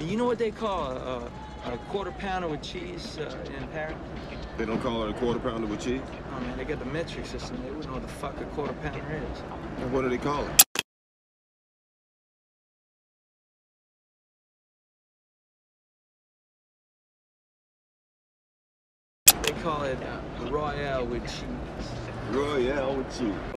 You know what they call a, a, quarter pounder with cheese uh, in Paris? They don't call it a quarter pounder with cheese? Oh man, they got the metric system. They wouldn't know what the fuck a quarter pounder is. And what do they call it? They call it Royale with cheese. Royale with cheese.